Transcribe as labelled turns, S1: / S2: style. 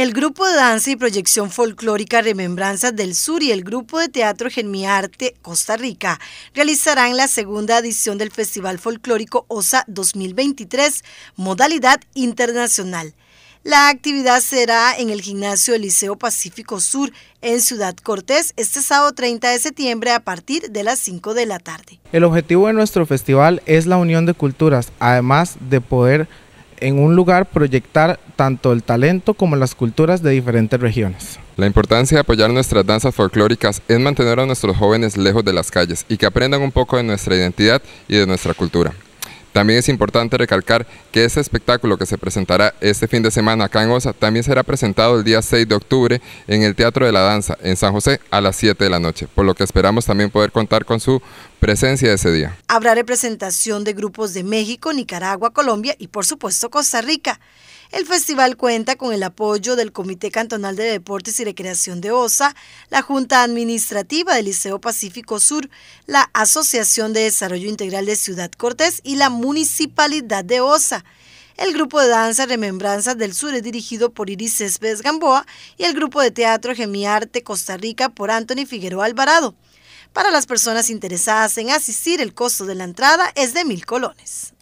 S1: El grupo de danza y proyección folclórica Remembranzas del Sur y el grupo de teatro Genmiarte Costa Rica realizarán la segunda edición del Festival Folclórico OSA 2023, modalidad internacional. La actividad será en el gimnasio del Liceo Pacífico Sur en Ciudad Cortés este sábado 30 de septiembre a partir de las 5 de la tarde.
S2: El objetivo de nuestro festival es la unión de culturas, además de poder en un lugar proyectar tanto el talento como las culturas de diferentes regiones.
S3: La importancia de apoyar nuestras danzas folclóricas es mantener a nuestros jóvenes lejos de las calles y que aprendan un poco de nuestra identidad y de nuestra cultura. También es importante recalcar que este espectáculo que se presentará este fin de semana acá en Osa también será presentado el día 6 de octubre en el Teatro de la Danza en San José a las 7 de la noche, por lo que esperamos también poder contar con su presencia ese día.
S1: Habrá representación de grupos de México, Nicaragua, Colombia y por supuesto Costa Rica. El festival cuenta con el apoyo del Comité Cantonal de Deportes y Recreación de OSA, la Junta Administrativa del Liceo Pacífico Sur, la Asociación de Desarrollo Integral de Ciudad Cortés y la Municipalidad de OSA. El grupo de danza Remembranzas del Sur es dirigido por Iris Céspedes Gamboa y el grupo de teatro Gemiarte Costa Rica por Anthony Figueroa Alvarado. Para las personas interesadas en asistir, el costo de la entrada es de mil colones.